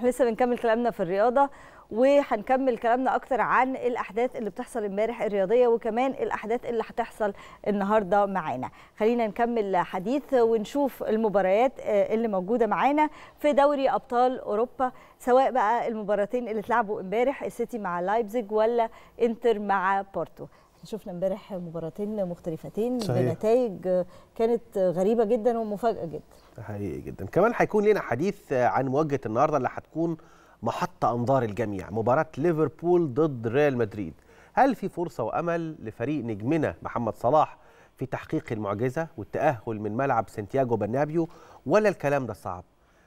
إحنا لسه بنكمل كلامنا في الرياضة وهنكمل كلامنا أكتر عن الأحداث اللي بتحصل امبارح الرياضية وكمان الأحداث اللي هتحصل النهارده معانا. خلينا نكمل حديث ونشوف المباريات اللي موجودة معانا في دوري أبطال أوروبا سواء بقى المباراتين اللي اتلعبوا امبارح السيتي مع لايبزيج ولا انتر مع بورتو. شفنا امبارح مباراتين مختلفتين. بنتائج كانت غريبة جدا ومفاجأة جدا. حقيقي جدا. كمان هيكون لنا حديث عن مواجهة النهارده اللي هتكون محط أنظار الجميع. مباراة ليفربول ضد ريال مدريد. هل في فرصة وأمل لفريق نجمنا محمد صلاح في تحقيق المعجزة والتأهل من ملعب سانتياغو برنابيو؟ ولا الكلام ده صعب؟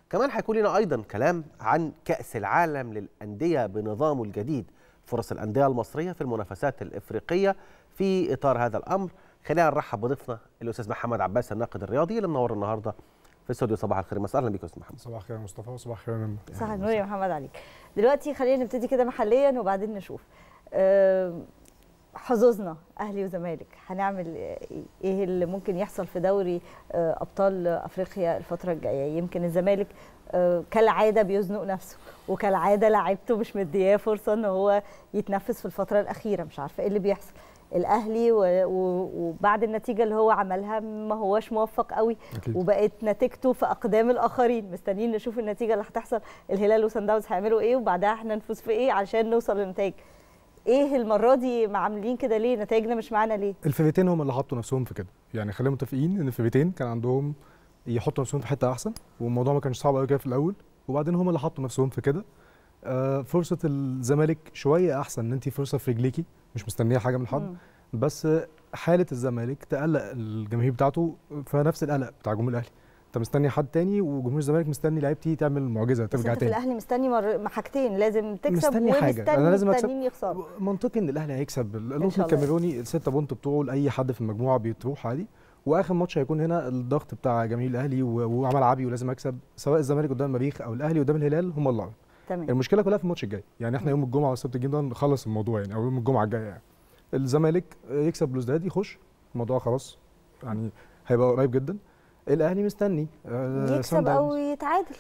كمان هيكون لنا أيضا كلام عن كأس العالم للأندية بنظامه الجديد. فرص الأندية المصرية في المنافسات الإفريقية في إطار هذا الأمر. خلينا نرحب بضيفنا الأستاذ محمد عباس الناقد الرياضي اللي منور النهارده في استوديو صباح الخير. مساء أهلا بك يا أستاذ محمد. صباح الخير يا مصطفى وصباح الخير يا صباح النور يا محمد عليك. دلوقتي خلينا نبتدي كده محليا وبعدين نشوف. أه حظوظنا أهلي وزمالك هنعمل إيه اللي ممكن يحصل في دوري أبطال أفريقيا الفترة الجاية؟ يمكن الزمالك كالعادة بيزنق نفسه وكالعادة لعيبته مش مدياه فرصة إن هو يتنفس في الفترة الأخيرة مش عارفة إيه اللي بيحصل. الأهلي وبعد النتيجة اللي هو عملها ما هوش موفق قوي أكيد. وبقت نتيجته في أقدام الآخرين. مستنيين نشوف النتيجة اللي هتحصل الهلال وسان داونز هيعملوا إيه وبعدها إحنا نفوز في إيه عشان نوصل لنتائج إيه المرة دي عاملين كده ليه؟ نتائجنا مش معانا ليه؟ الفرقتين هم اللي حطوا نفسهم في كده. يعني خلينا متفقين إن الفرقتين كان عندهم يحطوا نفسهم في حتة أحسن والموضوع ما كانش صعب قوي كده في الأول. وبعدين هم اللي حطوا نفسهم في كده. آه فرصة الزمالك شوية أحسن إن انت فرصة في رجليكي مش مستنية حاجة من حد. بس حالة الزمالك تقلق الجماهير بتاعته فنفس القلق بتاع جمهور الأهلي. أنت مستني حد تاني وجمهور الزمالك مستني لعيبتي تعمل معجزة ترجع تاني. الأهلي مستني مر... حاجتين لازم تكسب مستني حاجة. أنا لازم أكسب. يخسر منطقي إن الأهلي هيكسب. القطن الكاميروني الستة بونت بتوعه لأي حد في المجموعة بيتروح عادي. وآخر ماتش هيكون هنا الضغط بتاع جماهير الأهلي وعمل عبي ولازم أكسب سواء الزمالك قدام المريخ أو الأهلي قدام الهلال هم الله تمام. المشكلة كلها في الماتش الجاي. يعني إحنا يوم الجمعة والسبت الجاي ده نخلص الموضوع يعني أو يوم الجمعة الجاية يعني. الزمالك يكسب بلوزداد يخش. الموضوع خلاص يعني هيبقى قريب جدا. الأهلي مستني. يكسب أو يتعادل.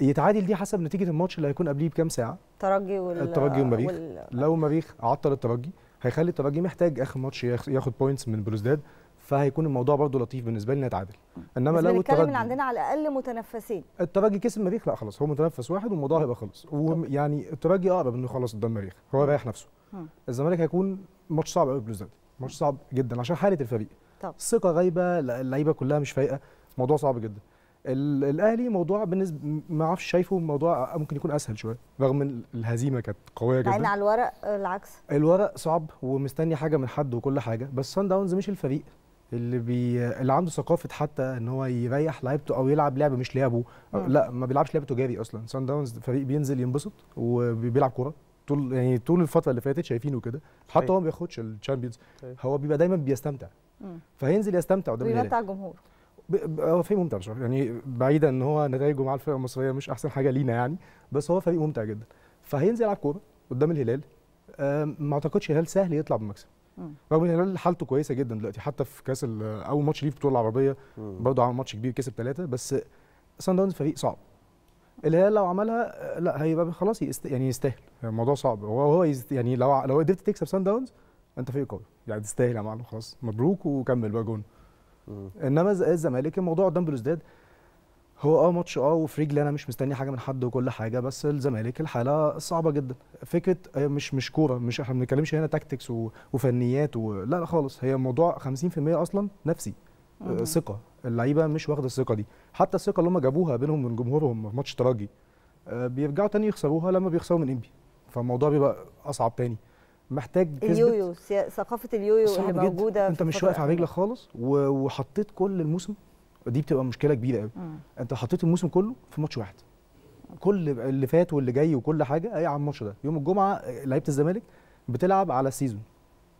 يتعادل دي حسب نتيجة الماتش اللي هيكون قبليه بكام ساعة. الترجي وال الترجي والمريخ. وال... لو المريخ عطل الترجي هيخلي الترجي محتاج آخر ماتش ياخد points من بلوزداد. فهيكون الموضوع برضه لطيف بالنسبة لنا نتعادل إنما لو الترجي من عندنا على الأقل متنفسين. الترجي كسب المريخ لا خلاص هو متنفس واحد والموضوع هيبقى خلص. ويعني الترجي أقرب إنه يخلص قدام المريخ هو رايح نفسه. الزمالك هيكون ماتش صعب قوي بلوزداد ماتش صعب جدا عشان حالة الفريق. طب. ثقة غايبة اللعيبة كلها مش فايقة موضوع صعب جدا. الأهلي موضوع بالنسبة ما أعرفش شايفه موضوع ممكن يكون أسهل شوية رغم الهزيمة كانت قوية جدا. يعني على الورق العكس. الورق صعب ومستني حاجة من حد وكل حاجة بس سان داونز مش الفريق. اللي بي اللي عنده ثقافة حتى إن هو يريح لعيبته أو يلعب لعبه مش لعبه. لا ما بيلعبش لعبه تجاري أصلا. صن داونز فريق بينزل ينبسط وبيلعب كورة. طول يعني طول الفترة اللي فاتت شايفينه كده. حتى هو ما بياخدش ال Champions هو بيبقى دايما بيستمتع. فهينزل يستمتع قدام بيمتع الجمهور. هو فريق ممتع بصراحة. يعني بعيدا إن هو نتائجه مع الفرقه المصرية مش أحسن حاجة لينا يعني. بس هو فريق ممتع جدا. فهينزل يلعب كورة قدام الهلال. ما أعتقدش الهلال سهل يطلع بمكسب. رغم إن الهلال حالته كويسة جدا دلوقتي حتى في كأس أول ماتش ليه في البطوله العربية برضه عمل ماتش كبير كسب ثلاثة بس صن داونز فريق صعب. الهلال لو عملها لا هيبقى خلاص يست... يعني يستاهل. الموضوع صعب. هو هو يست... يعني لو لو قدرت تكسب صن داونز أنت فريق قوي. يعني تستاهل يا معلم خلاص. مبروك وكمل بقى جون. إنما الزمالك الموضوع قدام بلوزداد هو آه ماتش آه وفي رجلي أنا مش مستني حاجة من حد وكل حاجة بس الزمالك الحالة صعبة جدا. فكرة مش مش كورة مش إحنا ما بنتكلمش هنا tactics وفنيات و... لا لا خالص. هي الموضوع 50% أصلا نفسي ثقة. اللعيبة مش واخدة الثقة دي. حتى الثقة اللي هم جابوها بينهم من جمهورهم في ماتش ترجي بيرجعوا تاني يخسروها لما بيخسروا من إنبي. فالموضوع بيبقى أصعب تاني. محتاج اليويو ثقافة اليويو اللي موجودة أنت مش واقف على رجلك خالص وحطيت كل الموسم دي بتبقى مشكلة كبيرة قوي أنت حطيت الموسم كله في ماتش واحد كل اللي فات واللي جاي وكل حاجة هي على الماتش ده. يوم الجمعة لعيبة الزمالك بتلعب على ال season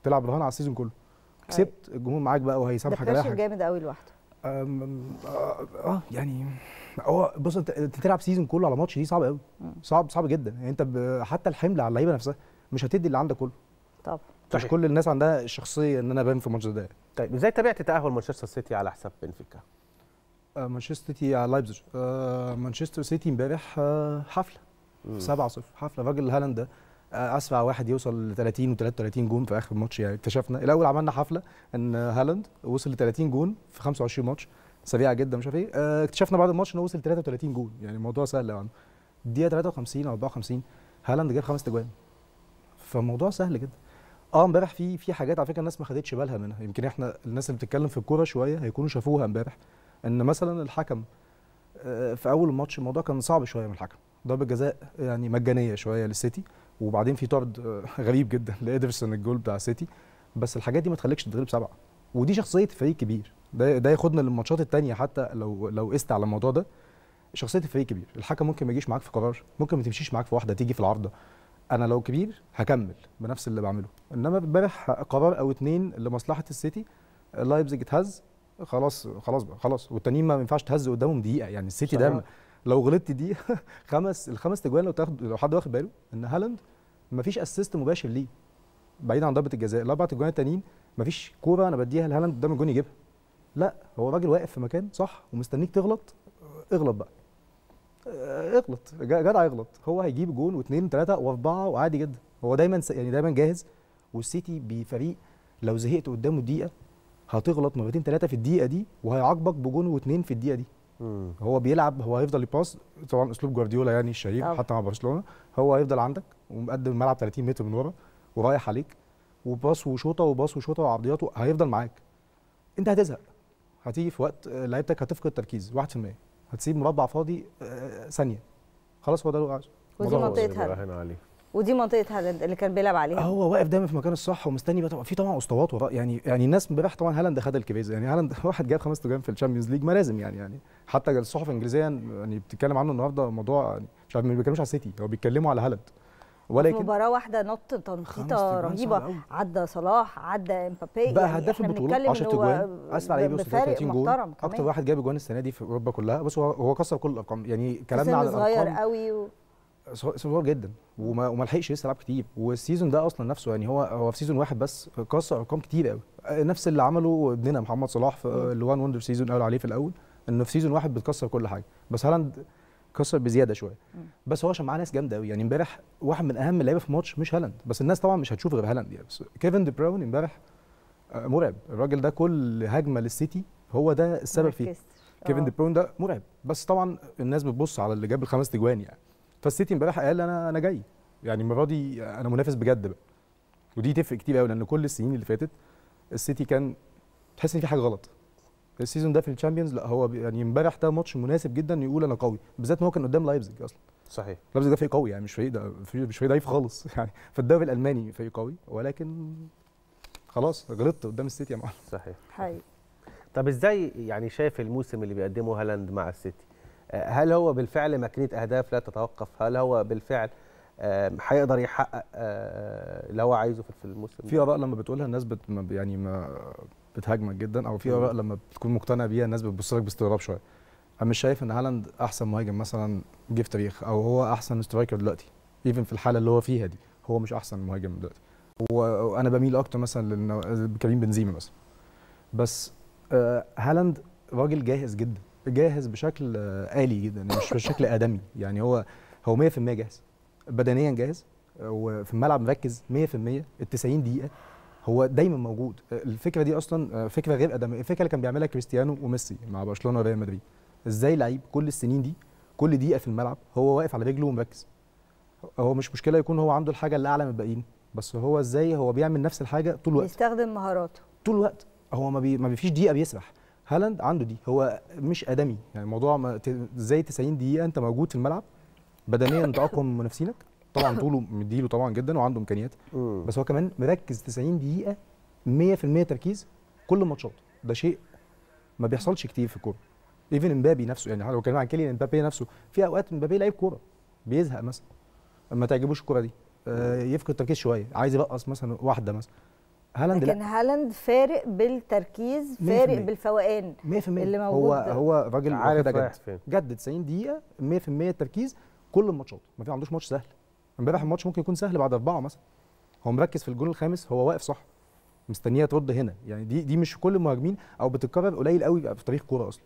بتلعب رهان على ال season كله. كسبت الجمهور معاك بقى وهيسامحك على حاجة. جامد قوي لوحده. آه يعني هو بص أنت تلعب season كله على ماتش دي صعب قوي صعب صعب جدا. يعني أنت حتى الحمل على اللعيبة نفسها مش هتدي اللي عندك كله. طبعا. مش كل الناس عندها الشخصيه إن أنا أبان في الماتش ده. طيب إزاي تابعت تأهل مانشستر سيتي على حساب بنفيكا؟ آه مانشستر سيتي على لايبزيج. آه مانشستر سيتي امبارح آه حفلة. مم. 7-0 حفلة. الراجل هالاند ده آه، أسرع واحد يوصل ل 30 و 33 جون في آخر الماتش يعني اكتشفنا. الأول عملنا حفلة إن هالاند وصل ل 30 جون في 25 ماتش. سريعة جدا مش عارف إيه. آه، اكتشفنا بعد الماتش انه وصل ل 33 جون. يعني الموضوع سهل يعني الدقيقه 53 أو 54 هالاند جاب خمس تجوان. فالموضوع سهل جدا. آه امبارح في في حاجات على فكرة الناس ما خدتش بالها منها. يمكن إحنا الناس اللي بتتكلم في الكورة شوية هيكونوا شافوها امبارح. إن مثلا الحكم آه، في أول الماتش الموضوع كان صعب شوية من الحكم. ضربة جزاء يعني مجانية شوية للسيتي وبعدين في طرد آه، غريب جدا لادرسون الجول بتاع السيتي. بس الحاجات دي ما تخليكش تتغلب سبعة. ودي شخصية فريق كبير. ده ده ياخدنا للماتشات التانية حتى لو لو قست على الموضوع ده. شخصية الفريق كبير. الحكم ممكن ما يجيش معاك في قرار ممكن ما تمشيش معاك في واحدة تيجي في العارضة. أنا لو كبير هكمل بنفس اللي بعمله. إنما امبارح قرار أو اتنين لمصلحة السيتي لايبزيج اتهز خلاص خلاص بقى خلاص. والتانيين ما ينفعش تهز قدامهم دقيقة. يعني السيتي. ده لو غلطت دي خمس الخمس تجوان لو تاخد لو حد واخد باله إن هالاند ما فيش assist مباشر ليه بعيد عن ضربة الجزاء. الأربع تجوان التانيين ما فيش كورة أنا بديها لهالاند قدام الجون يجيبها. لا هو راجل واقف في مكان صح ومستنيك تغلط؟ اغلط بقى. آه، اغلط. جدع يغلط هو هيجيب جون واثنين وثلاثه واربعه وعادي جدا. هو دايما يعني دايما جاهز. والسيتي بفريق لو زهقت قدامه دقيقة هتغلط مرتين ثلاثة في الدقيقة دي وهيعاقبك بجون واثنين في الدقيقة دي. مم. هو بيلعب هو هيفضل يباص طبعا أسلوب جوارديولا يعني الشهير. حتى مع برشلونة هو هيفضل عندك ومقدم الملعب 30 متر من ورا ورايح عليك وباص وشوطة وباص وشوطة وعرضيات هيفضل معاك. أنت هتزهق. هتيجي في وقت آه، لعيبتك هتفقد تركيز 1% هتسيب مربع فاضي آه، ثانية. خلاص هو ده اللي هو عايزه. ودي منطقة ودي منطقة هالاند اللي كان بيلعب عليها. هو واقف دايما في مكان الصح ومستني بقى طبعا. في طبعا اسطوات وراه يعني يعني الناس امبارح طبعا هالاند خد الكبيز يعني هالاند واحد جاب خمس تجوان في ال Champions League. ما لازم يعني يعني حتى الصحف الإنجليزية يعني بتتكلم عنه النهارده موضوع يعني مش عارف ما بيتكلموش على السيتي. هو بيتكلموا على هالاند. ولكن مباراة واحدة نط تنطيطه رهيبة. عدى صلاح عدى إمبابي. بقى يعني هداف البطولة. بنتكلم 10 إن هو تجوان. اسرع لعيب يوصل بفارق 30 جول. محترم أكتر واحد جاب جوان السنة دي في أوروبا كلها. بس هو هو كسر كل الأرقام. يعني كلامنا على سن صغير الأرقام قوي و... صغ- صغير جدا. وما وما لحقش لسه يلعب كتير. وال season ده أصلا نفسه يعني هو هو في season واحد بس كسر أرقام كتير قوي نفس اللي عمله ابننا محمد صلاح في مم. اللي one wonder season قالوا عليه في الأول إنه في season واحد بتكسر كل حاجة. بس هالاند كسر بزيادة شوية. بس هو عشان معاه ناس جامدة قوي يعني امبارح واحد من أهم اللعيبه في الماتش مش هالاند. بس الناس طبعا مش هتشوف غير هالاند يعني. بس كيفن دي براون امبارح آه، مرعب. الراجل ده كل هجمة للسيتي هو ده السبب فيه. كيفن آه. دي بروين ده مرعب. بس طبعا الناس بتبص على اللي جاب الخمس تجوان يعني. فالسيتي امبارح قال أنا أنا جاي. يعني المرة دي أنا منافس بجد بقى. ودي تفرق كتير قوي لأن كل السنين اللي فاتت السيتي كان تحس إن في حاجة غلط. ال season ده في ال Champions لأ هو يعني امبارح ده ماتش مناسب جدا يقول أنا قوي. بالذات إن هو كان قدام لايبزيج أصلا. صحيح. لايبزيج ده فريق قوي يعني مش فريق ده مش فريق ضعيف خالص. يعني في الدوري الألماني فريق قوي ولكن خلاص غلطت قدام السيتي يا معلم. صحيح. حقيقي. طب إزاي يعني شايف الموسم اللي بيقدمه هالاند مع السيتي؟ هل هو بالفعل ماكينه أهداف لا تتوقف؟ هل هو بالفعل آه، هيقدر يحقق آه، اللي هو عايزه في الموسم في آراء لما بتقولها الناس بت يعني ما بتهاجمك جدا أو في. آراء لما بتكون مقتنع بيها الناس بتبص لك باستغراب شوية. أنا مش شايف إن هالاند أحسن مهاجم مثلا جه في تاريخ أو هو أحسن striker دلوقتي even في الحالة اللي هو فيها دي هو مش أحسن مهاجم دلوقتي. وأنا بميل أكتر مثلا للنوع- كريم بنزيما مثلا. بس آه، هالاند راجل جاهز جدا. جاهز بشكل آلي جدا مش بشكل آدمي. يعني هو هو 100% جاهز. بدنيا جاهز. وفي الملعب مركز 100% ال 90 دقيقة هو دايما موجود. الفكرة دي أصلا فكرة غير آدمية. الفكرة اللي كان بيعملها كريستيانو وميسي مع برشلونة وريال مدريد. إزاي لعيب كل السنين دي كل دقيقة في الملعب هو واقف على رجله ومركز؟ هو مش مشكلة يكون هو عنده الحاجة اللي أعلى من الباقيين بس هو إزاي هو بيعمل نفس الحاجة طول الوقت؟ بيستخدم مهاراته. طول الوقت. هو ما, بي... ما فيش دقيقة بيسرح. هالاند عنده دي هو مش آدمي. يعني الموضوع. إزاي 90 دقيقة أنت موجود في الملعب بدنيا أنت أقوى من منافسينك. طبعا طوله مديله طبعا جدا وعنده إمكانيات. بس هو كمان مركز 90 دقيقة 100% تركيز كل الماتشات. ده شيء ما بيحصلش كتير في الكورة. even إمبابي نفسه يعني لو اتكلمنا عن كيليان إمبابي نفسه في أوقات إمبابي لعيب كورة بيزهق مثلا ما تعجبوش الكورة دي. آه يفقد تركيز شوية عايز يرقص مثلا واحدة مثلا. هالاند لا. لكن هالاند فارق بالتركيز 100%. فارق بالفوقان 100% اللي هو موجود. هو راجل عارف جد. جد 90 دقيقة 100% تركيز كل الماتشات. ما في عندوش ماتش سهل. امبارح الماتش ممكن يكون سهل بعد أربعة مثلا. هو مركز في الجون الخامس هو واقف صح. مستنية ترد هنا. يعني دي دي مش كل المهاجمين أو بتتكرر قليل قوي في تاريخ كوره أصلا.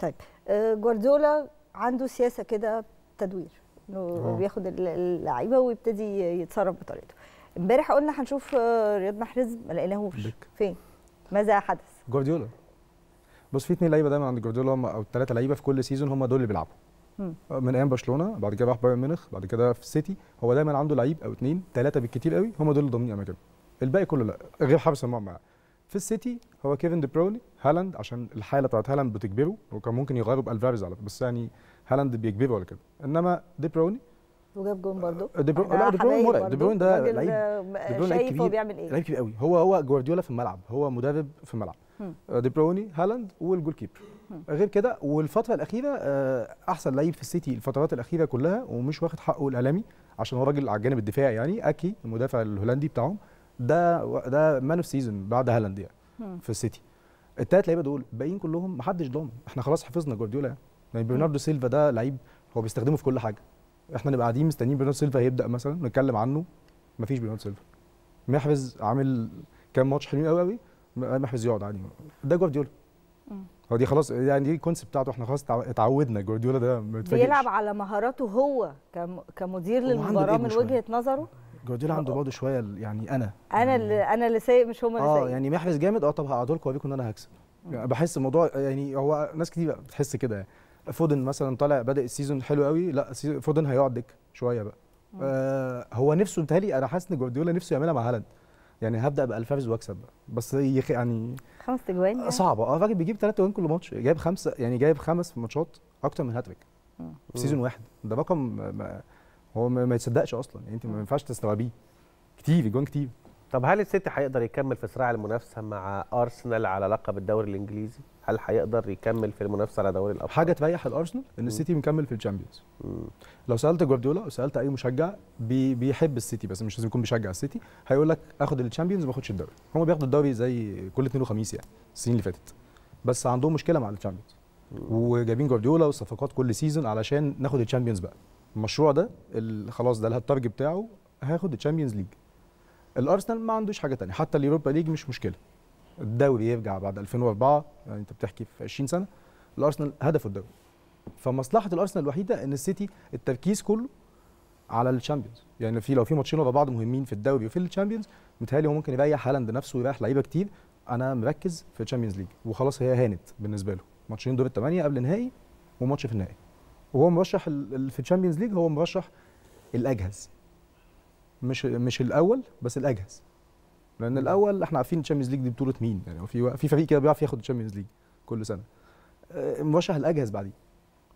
طيب آه، جوارديولا عنده سياسة كده تدوير. إنه آه. بياخد ال- اللعيبة ويبتدي يتصرف بطريقته. امبارح قلنا هنشوف آه، رياض محرز ما لقيناهوش. فين؟ ماذا حدث؟ جوارديولا. بص في اثنين لعيبة دايما عند جوارديولا هم أو ثلاثة لعيبة في كل season هم دول اللي بيلعبوا. مم. من أيام برشلونة بعد كده راح بايرن ميونخ بعد كده في السيتي هو دايما عنده لعيب أو اثنين ثلاثة بالكتير قوي هم دول اللي ضامنين أماكنهم. الباقي كله لا. غير حارس المرمى. في السيتي هو كيفن دي برويني هالاند عشان الحالة بتاعت هالاند بتجبره وكان ممكن يغيروا بألفاريز على بس يعني هالاند بيجبره ولا كده. إنما دي برويني وجاب جون برضه دي برو... لا دي بروين مرعب دي. بروين ده لعيب. آه، دي بروين لعيب شايف هو كبير. بيعمل إيه. لعيب كبير قوي هو هو جوارديولا في الملعب. هو مدرب في الملعب. آه، دي برويني هالاند وال goalkeeper. غير كده والفترة الأخيرة آه، أحسن لعيب في السيتي الفترات الأخيرة كلها ومش واخد حقه الإعلامي عشان هو راجل على الجانب الدفاعي يعني آكي المدافع الهولندي بتاعهم. ده ده man of season بعد هالاند يعني. في السيتي. الثلاث لعيبة دول الباقيين كلهم محدش ضامن. إحنا خلاص حفظنا جوارديولا يعني. يعني برناردو سيلفا ده لعيب هو بيستخدمه في كل حاجة. إحنا نبقى قاعدين مستنيين برناردو سيلفا يبدأ مثلا نتكلم عنه مفيش برناردو سيلفا. محرز عامل كام ماتش حلوين قوي قوي محرز يقعد عادي. ده جوارديولا. هو دي خلاص يعني دي ال concept بتاعته إحنا خلاص اتعو- اتعودنا جوارديولا ده ما. بيلعب على مهاراته هو كم- كمدير للمباراة من. وجهة نظره. جوارديولا عنده برضه شوية يعني أنا. أنا اللي أنا اللي سايق مش هم اللي آه سايقين. يعني محرز جامد. آه طب هقعدوا لكم اوريكم إن أنا هكسب. يعني بحس الموضوع يعني هو ناس كتير بتحس كده. يعني فودن مثلا طالع بادئ ال season حلو قوي لا فودن هيقعد دك شوية بقى. آه هو نفسه متهيألي أنا حاسس إن جوارديولا نفسه يعملها مع هالاند. يعني هبدأ بألفاريز وأكسب بقى. بس يخ- يعني خمس تجوان يعني. صعبه آه الراجل بيجيب ثلاثة جوان كل ماتش. جايب خمسة يعني جايب خمس ماتشات أكتر من هاتريك. في season واحد. ده رقم ما هو ما ما يتصدقش أصلا. يعني أنت ما ينفعش تستوعبيه. كتير جوان كتير. طب هل السيتي هيقدر يكمل في صراع المنافسة مع أرسنال على لقب الدوري الإنجليزي؟ هل هيقدر يكمل في المنافسة على دوري الأبطال؟ حاجة تريح الأرسنال إن السيتي مكمل في الشامبيونز. لو سألت جوارديولا أو سألت أي مشجع بي بيحب السيتي بس مش لازم يكون بيشجع السيتي هيقول لك آخد الشامبيونز ما آخدش الدوري. هم بياخدوا الدوري زي كل اثنين وخميس يعني السنين اللي فاتت. بس عندهم مشكلة مع الشامبيونز. وجايبين جوارديولا والصفقات كل season علشان ناخد الشامبيونز بقى. المشروع ده خلاص ده ال target بتاعه هياخد الشامبيونز ليج. الأرسنال ما عندوش حاجة تانية. حتى اليوروبا ليج مش مشكلة. الدوري يرجع بعد 2004 يعني أنت بتحكي في 20 سنة. الأرسنال هدفه الدوري. فمصلحة الأرسنال الوحيدة إن السيتي التركيز كله على الشامبيونز. يعني في لو في ماتشين ورا بعض مهمين في الدوري وفي الشامبيونز متهيألي هو ممكن يريح هالاند نفسه ويريح لعيبة كتير. أنا مركز في الشامبيونز ليج. وخلاص هي هانت بالنسبة له. ماتشين دور الثمانيه قبل النهائي وماتش في النهائي. وهو مرشح في الشامبيونز ليج هو مرشح الأجهز. مش مش الأول بس الأجهز. لأن الأول إحنا عارفين الشامبيونز ليج دي بطولة مين يعني هو في في فريق كده بيعرف ياخد الشامبيونز ليج كل سنة. آه، مرشح الاجهز بعدين.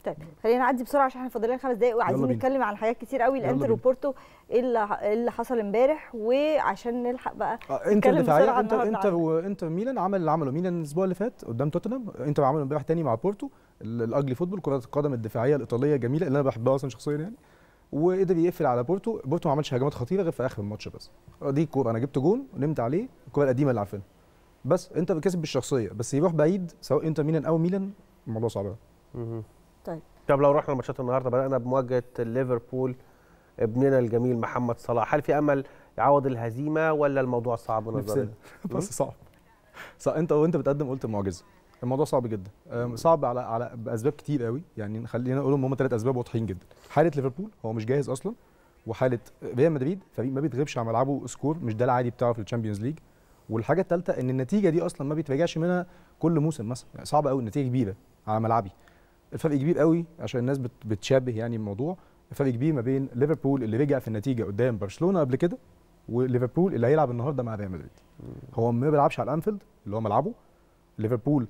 طيب خلينا نعدي بسرعة عشان إحنا فاضل لنا خمس دقايق وعايزين. نتكلم عن حاجات كتير قوي. الانتر. وبورتو إيه اللي إيه اللي حصل امبارح؟ وعشان نلحق بقى آه، إنتر بسرعة إنتر إنتر. وإنتر ميلان عمل اللي عمله ميلان الأسبوع اللي فات قدام توتنهام. إنتر عمله امبارح تاني مع بورتو ال- ال ugly football كرة القدم الدفاعية الإيطالية جميلة اللي أنا بحبها أصلا شخصيا يعني. وقدر يقفل على بورتو. بورتو ما عملش هجمات خطيرة غير في آخر الماتش بس. دي الكوره أنا جبت جون ونمت عليه. الكورة القديمة اللي عارفينها. بس انت كسب بالشخصية. بس يروح بعيد سواء إنتر ميلان أو ميلان الموضوع صعب. طيب. طب لو رحنا لماتشات النهارده بدأنا بمواجهة ليفربول ابننا الجميل محمد صلاح. هل في أمل يعوض الهزيمة ولا الموضوع صعب نظرا بس صعب. صح إنت وأنت بتقدم قلت المعجزه الموضوع صعب جدا. صعب على على باسباب كتير قوي. يعني خلينا نقول ان هم ثلاث أسباب واضحين جدا. حالة ليفربول هو مش جاهز أصلا. وحالة ريال مدريد فريق ما بيتغلبش على ملعبه score مش ده العادي بتاعه في الشامبيونز ليج. والحاجة الثالثه إن النتيجة دي أصلا ما بيتراجعش منها كل موسم مثلا. يعني صعب قوي النتيجة كبيرة على ملعبي. الفرق كبير قوي عشان الناس بت- بتشابه يعني الموضوع. فرق كبير ما بين ليفربول اللي رجع في النتيجة قدام برشلونة قبل كده وليفربول اللي هيلعب النهارده مع ريال مدريد. هو ما بيلعبش على الأنفيلد اللي هو ملعبه. ليفربول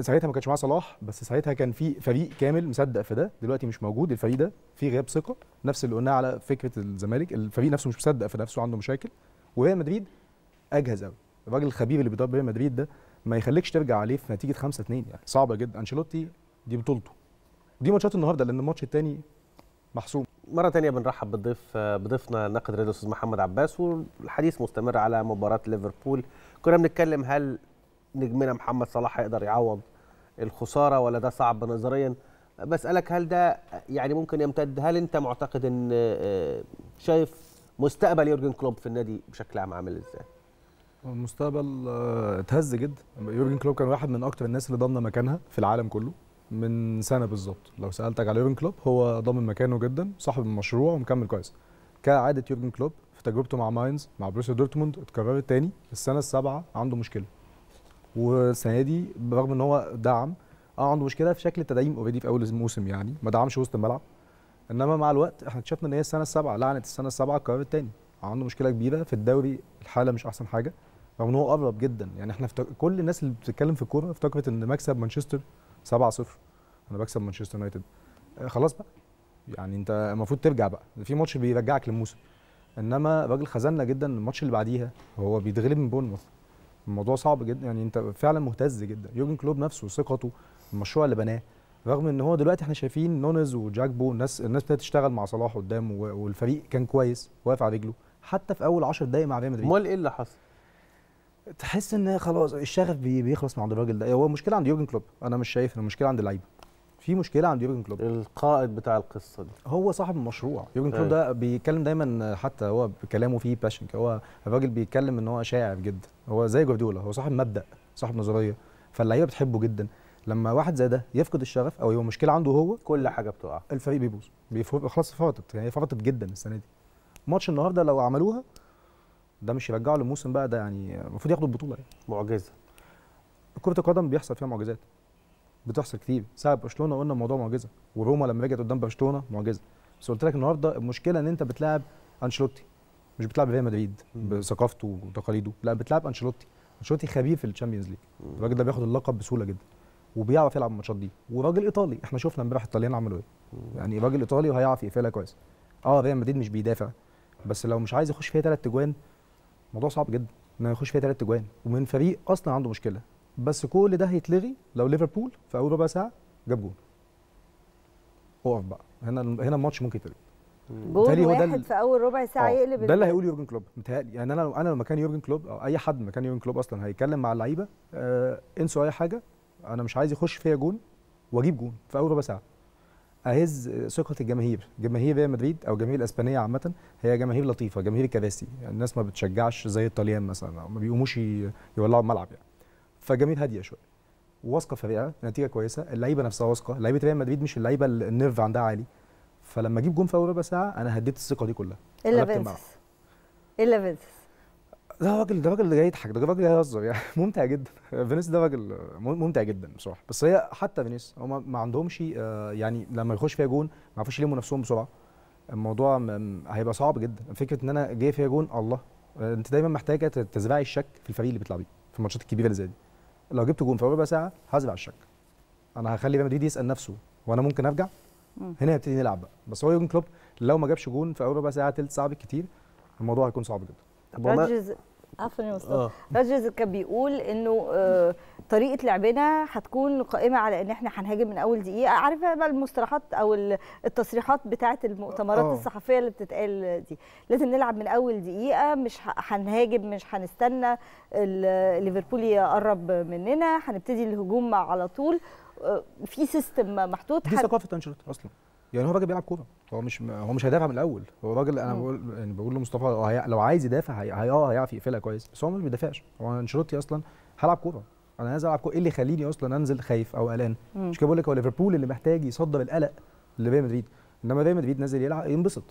ساعتها ما كانش معاه صلاح بس ساعتها كان في فريق كامل مصدق في ده. دلوقتي مش موجود الفريق ده في غياب ثقة نفس اللي قلناه على فكرة الزمالك الفريق نفسه مش مصدق في نفسه عنده مشاكل. وريال مدريد أجهز قوي الراجل الخبير اللي بيدرب ريال مدريد ده ما يخليكش ترجع عليه في نتيجة 5 2 يعني. صعبة جدا. أنشيلوتي دي بطولته. دي ماتشات النهارده لأن الماتش الثاني محسوم. مرة تانية بنرحب بالضيف بضيفنا ناقد رياضي الأستاذ محمد عباس والحديث مستمر على مباراة ليفربول. كنا بنتكلم هل نجمنا محمد صلاح هيقدر يعوض الخسارة ولا ده صعب نظريا؟ بسألك هل ده يعني ممكن يمتد؟ هل أنت معتقد أن آه، شايف مستقبل يورجن كلوب في النادي بشكل عام عامل إزاي؟ المستقبل آه، اتهز جدا. يورجن كلوب كان واحد من أكتر الناس اللي ضامنة مكانها في العالم كله من سنة بالظبط. لو سألتك على يورجن كلوب هو ضامن مكانه جدا صاحب المشروع ومكمل كويس. كعادة يورجن كلوب في تجربته مع ماينز مع بوروسيا دورتموند اتكررت تاني. السنة السابعة عنده مشكلة. والسنة دي برغم إن هو دعم آه عنده مشكلة في شكل التدعيم already في أول الموسم يعني ما دعمش وسط الملعب. إنما مع الوقت إحنا اكتشفنا إن هي السنة السابعة لعنة السنة السابعة اتكررت تاني عنده مشكلة كبيرة في الدوري الحالة مش أحسن حاجة رغم إن هو قرب جدا. يعني إحنا فتك... كل الناس اللي بتتكلم في الكورة افتكرت إن مكسب مانشستر 7-0 أنا بكسب مانشستر يونايتد. آه خلاص بقى. يعني أنت المفروض ترجع بقى. في ماتش بيرجعك للموسم. إنما الراجل خذلنا جدا الماتش اللي بعديها هو بيتغلب من بورنموث. الموضوع صعب جدا. يعني انت فعلا مهتز جدا. يورجن كلوب نفسه ثقته المشروع اللي بناه رغم إن هو دلوقتي إحنا شايفين نونيز وجاكبو الناس الناس ابتدت تشتغل مع صلاح قدام والفريق كان كويس واقف على رجله. حتى في أول 10 دقائق مع ريال مدريد. أمال إيه اللي حصل؟ تحس إن خلاص الشغف بي بيخلص من عند الراجل ده. هو المشكلة عند يورجن كلوب. أنا مش شايف المشكلة عند اللعيبة. في مشكلة عند يورجن كلوب. القائد بتاع القصة دي. هو صاحب المشروع. يورجن كلوب ده بيتكلم دايما حتى هو بكلامه فيه passion هو الراجل بيتكلم إن هو شاعر جدا. هو زي جوارديولا هو صاحب مبدأ صاحب نظرية. فاللعيبة بتحبه جدا. لما واحد زي ده يفقد الشغف أو يبقى مشكلة عنده هو كل حاجة بتقع. الفريق بيبوظ. خلاص فرطت يعني فرطت جدا السنة دي. ماتش النهارده لو عملوها ده مش يرجعوا للموسم بقى ده يعني المفروض ياخدوا البطولة يعني. معجزة. كرة القدم بيحصل فيها معجزات. بتحصل كتير. ساعه برشلونة قلنا الموضوع معجزة وروما لما رجعت قدام برشلونة معجزة. بس قلت لك النهارده المشكلة إن أنت بتلاعب أنشيلوتي مش بتلعب ريال مدريد بثقافته وتقاليده لا بتلعب أنشيلوتي. أنشيلوتي خبير في ال Champions League. الراجل ده بياخد اللقب بسهولة جدا وبيعرف يلعب الماتشات دي. وراجل إيطالي إحنا شفنا امبارح الطليان عملوا إيه. يعني راجل إيطالي وهيعرف يقفلها كويس. آه ريال مدريد مش بيدافع بس لو مش عايز يخش فيها ثلاث اجوان الموضوع صعب جدا إنه يخش فيها ثلاث اجوان ومن فريق أصلا عنده مشكلة. بس كل ده هيتلغي لو ليفربول في أول ربع ساعة جاب جول أقف بقى. هنا هنا الماتش ممكن يتلغي. جول واحد في أول ربع ساعة يقلب ده اللي هيقول يورجن كلوب. متهيألي يعني أنا أنا لو مكان يورجن كلوب أو أي حد مكان يورجن كلوب أصلا هيتكلم مع اللعيبة آه انسوا أي حاجة. أنا مش عايز يخش فيا جون وأجيب جون في أول ربع ساعة. أهز ثقة الجماهير. جماهير ريال مدريد أو الجماهير الإسبانية عامة هي جماهير لطيفة جماهير الكراسي. يعني الناس ما بتشجعش زي الطليان مثلا أو ما بيقوموش يولعوا الملعب يعني. فجماهير هادية شوية. واثقة في فريقها نتيجة كويسة. اللعيبة نفسها واثقة. لعيبة ريال مدريد مش اللعيبة ال nerve عندها عالي. فلما أجيب جون في أول ربع ساعة أنا هزيت الثقة دي كلها. إلا فينيسيوس إلا فينيسيوس ده راجل ده راجل جاي يضحك. ده راجل جاي يهزر يعني. ممتع جدا. فينيس ده راجل ممتع جدا بصراحة. بس هي حتى فينيس هم ما عندهمش يعني لما يخش فيها جون ما يعرفوش يلموا نفسهم بسرعة. الموضوع هيبقى صعب جدا. فكرة إن أنا جاي فيها جون الله. أنت دايما محتاجة تزرعي الشك في الفريق اللي بتلعبيه في الماتشات الكبيرة اللي زي دي. لو جبت جون في ربع ساعة هزرع الشك. أنا هخلي ريال مدريد يسأل نفسه وأنا ممكن أرجع؟ هنا نبتدي نلعب بقى. بس هو يورجن كلوب لو ما جابش جون في اول ربع ساعة تلت ساعة بالكتير الموضوع هيكون صعب جدا. راجز عفوا يا مصطفى. راجز كان بيقول إنه آه طريقة لعبنا هتكون قائمة على إن إحنا هنهاجم من أول دقيقة. عارفة بقى المصطلحات أو التصريحات بتاعه المؤتمرات أوه. الصحفية اللي بتتقال دي. لازم نلعب من أول دقيقة مش هنهاجم مش هنستنى ليفربول يقرب مننا. هنبتدي الهجوم على طول. آه في سيستم محطوط. دي ثقافة أنشيلوتي أصلا. يعني هو راجل بيلعب كوره. هو مش هو مش هيدافع من الأول. هو راجل أنا بقول يعني بقول لمصطفى لو عايز يدافع هي آه هيعرف يقفلها كويس. بس هو مش بيدافعش. هو أنشيلوتي أصلا هلعب كوره. أنا عايز ألعب كوره إيه اللي يخليني أصلا أنزل خايف أو قلقان؟ مش كده بقول لك هو ليفربول اللي محتاج يصدر القلق لريال مدريد. إنما ريال مدريد نازل يلعب ينبسط.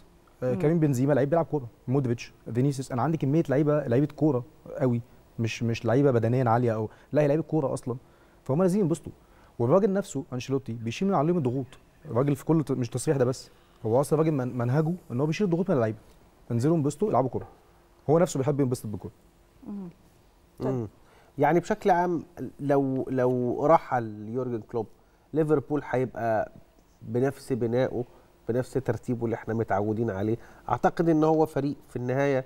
آه كريم بنزيما لعيب بيلعب كوره. مودريتش فينيسيوس. أنا عندي كمية لعيبة لعيبة كورة قوي. مش مش لعيبة بدنيا عالية أو لا هي لعيبة كورة أصلا. فهم نازلين ينبسطوا. والراجل نفسه أنشيلوتي بيشيل من عليهم الضغوط. الراجل في كل مش تصريح ده بس هو أصلا راجل منهجه إن هو بيشيل الضغوط من اللعيبة انزلوا انبسطوا العبوا كورة هو نفسه بيحب ينبسط بالكورة. يعني بشكل عام لو لو رحل يورجن كلوب ليفربول هيبقى بنفس بنائه بنفس ترتيبه اللي إحنا متعودين عليه. أعتقد إن هو فريق في النهاية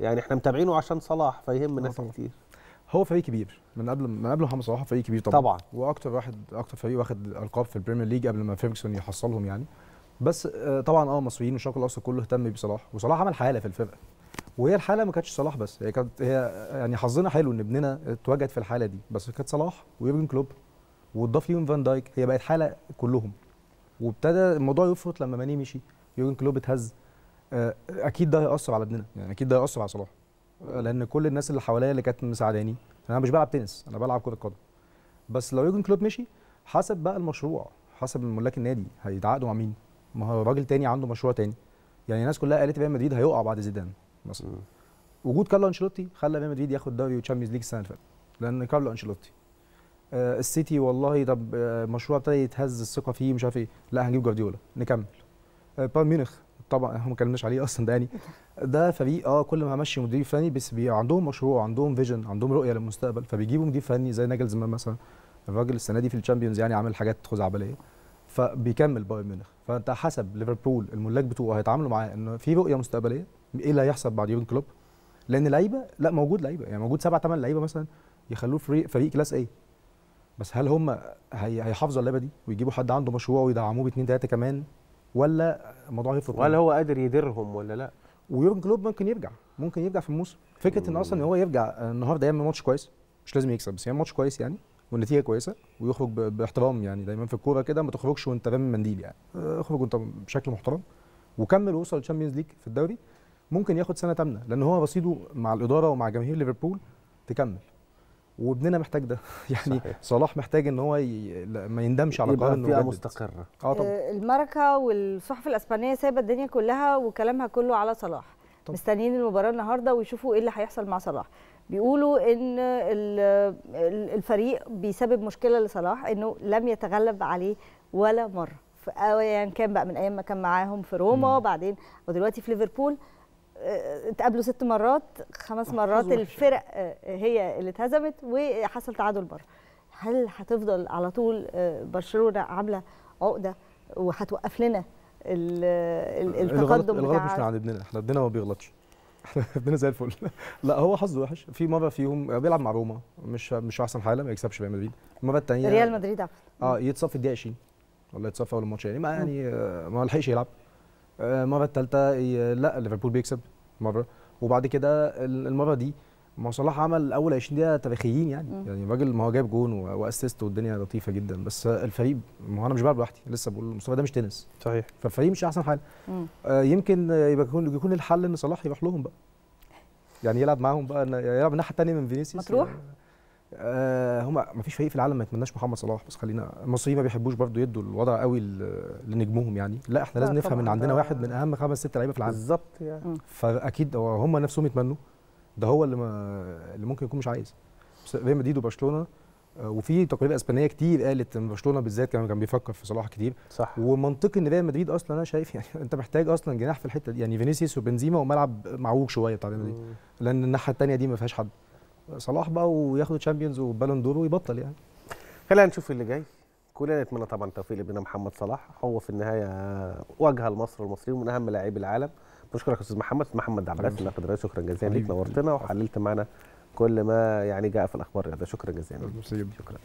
يعني إحنا متابعينه عشان صلاح فيهم ناس كتير. هو فريق كبير. من قبل من قبل محمد صلاح فريق كبير طبعا. طبعا. وأكتر واحد أكتر فريق واخد ألقاب في ال Premier League قبل ما فيرجسون يحصلهم يعني. بس طبعا آه المصريين والشرق الاوسط كله اهتم بصلاح. وصلاح عمل حالة في الفرقة. وهي الحالة ما كانتش صلاح بس. هي كانت هي يعني حظنا حلو إن ابننا اتواجد في الحالة دي. بس كانت صلاح ويورجن كلوب واتضاف ليهم فان دايك. هي بقت حالة كلهم. وابتدى الموضوع يفرط لما ماني مشي. يورجن كلوب اتهز. أكيد ده هيأثر على ابننا. يعني أكيد ده هيأثر على صلاح. لأن كل الناس اللي حواليا اللي كانت مساعداني أنا مش بلعب تنس أنا بلعب كرة قدم. بس لو يورجن كلوب مشي حسب بقى المشروع حسب ملاك النادي هيتعاقدوا مع مين. ما هو راجل تاني عنده مشروع تاني. يعني الناس كلها قالت ريال مدريد هيقع بعد زيدان مثلا. وجود كارلو أنشيلوتي خلى ريال مدريد ياخد دوري و Champions League السنة اللي فاتت. لأن كارلو أنشيلوتي آه السيتي والله طب آه مشروع ابتدى يتهز الثقة فيه مش عارف إيه. لا هنجيب جوارديولا. نكمل. آه بايرن ميونخ. طبعا إحنا ما اتكلمناش عليه أصلا ده يعني ده فريق آه كل ما همشي مدير فني بس بي عندهم مشروع عندهم vision عندهم رؤية للمستقبل فبيجيبوا مدير فني زي ناجلزمان مثلا الراجل السنة دي في ال Champions يعني عامل حاجات خزعبلية فبيكمل بايرن ميونخ. فأنت حسب ليفربول الملاك بتوعه هيتعاملوا معاه ان في رؤية مستقبلية إيه اللي هيحصل بعد يورجن كلوب؟ لأن لعيبة لا موجود لعيبة يعني موجود سبع ثمان لعيبة مثلا يخلوه فريق فريق class A بس هل هم هي هيحافظوا على اللعيبة دي ويجيبوا حد عنده مشروع ويدعموه باثنين ثلاثة كمان؟ ولا الموضوع هيفرط ولا هو قادر يديرهم ولا لا؟ ويورجن كلوب ممكن يرجع. ممكن يرجع في الموسم. فكرة إن أصلا ان هو يرجع النهارده يعمل ماتش كويس. مش لازم يكسب بس يعمل ماتش كويس يعني والنتيجة كويسة ويخرج باحترام يعني. دايما في الكورة كده ما تخرجش وأنت رامي منديل يعني. آه، اخرج وأنت بشكل محترم. وكمل ووصل لل Champions League في الدوري. ممكن ياخد سنة تامنة لأن هو رصيده مع الإدارة ومع جماهير ليفربول تكمل. وابننا محتاج ده يعني صحيح. صلاح محتاج إن هو ي... ما يندمش على يبقى قرار إنه يجدد. مستقره آه طبعا آه، الماركة والصحف الأسبانية سايبة الدنيا كلها وكلامها كله على صلاح طب. مستنيين المباراة النهارده ويشوفوا إيه اللي هيحصل مع صلاح بيقولوا إن ال- ال- الفريق بيسبب مشكلة لصلاح إنه لم يتغلب عليه ولا مرة في يعني كان بقى من أيام ما كان معاهم في روما مم. بعدين ودلوقتي في ليفربول اتقابلوا ست مرات خمس مرات. الفرق آه، هي اللي اتهزمت وحصل تعادل بره. هل هتفضل على طول آه، برشلونة عاملة عقدة وهتوقف لنا الغلط التقدم الغلط مش من عند ابننا. إحنا ابننا ما بيغلطش. إحنا ابننا زي الفل. لا هو حظه وحش. في مرة فيهم بيلعب مع روما. مش مش في أحسن حالة ما يكسبش ريال مدريد. المرة الثانية ريال مدريد عفوا آه يتصفى الدقيقة 20 ولا يتصفى أول الماتش يعني. ما يعني آه، ما لحقش يلعب. المره الثالثه لا ليفربول بيكسب مرة. وبعد كده ال- المرة دي ما هو صلاح عمل أول 20 دقيقة تاريخيين يعني. مم. يعني الراجل ما هو جايب جون وأسيست والدنيا لطيفة جدا. بس الفريق ما هو أنا مش بلعب لوحدي لسه بقول المستوى ده مش تنس. صحيح. فالفريق مش أحسن حاله مم. آه، يمكن آه، يبقى يكون يكون الحل إن صلاح يروح لهم بقى. يعني يلعب معاهم بقى يلعب الناحية الثانية من فينيسيوس. مطروح؟ آه هم ما فيش فريق في العالم ما يتمناش محمد صلاح بس خلينا المصريين ما بيحبوش برضو يدوا الوضع قوي لنجمهم يعني. لا إحنا لا لازم نفهم ان عندنا ده- واحد من أهم خمس ست لعيبة في العالم. بالظبط يعني. فأكيد هو هم نفسهم يتمنوا. ده هو اللي ما اللي ممكن يكون مش عايز. بس ريال مدريد وبرشلونة آه، وفي تقارير إسبانية كتير قالت إن برشلونة بالذات كان كان بيفكر في صلاح كتير. صح. ومنطقي إن ريال مدريد أصلا أنا شايف يعني أنت محتاج أصلا جناح في الحتة دي. يعني فينيسيوس وبنزيما وملعب معوج شوية بتاع ريال مدريد. لأن الناحية الثانية دي ما فيهاش حد. صلاح بقى وياخد تشامبيونز وبالون دور ويبطل يعني. خلينا نشوف اللي جاي. كلنا نتمنى طبعا التوفيق لابننا محمد صلاح. هو في النهاية واجهة لمصر والمصريين ومن أهم لاعبي العالم. بشكرك يا أستاذ محمد. محمد عباس الرئيسي شكرا جزيلا. ليك. نورتنا وحللت معنا كل ما يعني جاء في الأخبار الرياضية. شكرا جزيلا. شكرا. شكرا.